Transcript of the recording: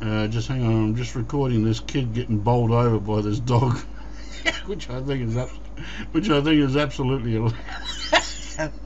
Uh, just hang on, I'm just recording this kid getting bowled over by this dog, which I think is which I think is absolutely hilarious.